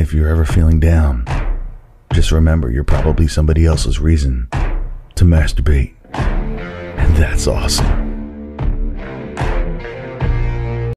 if you're ever feeling down, just remember you're probably somebody else's reason to masturbate. And that's awesome.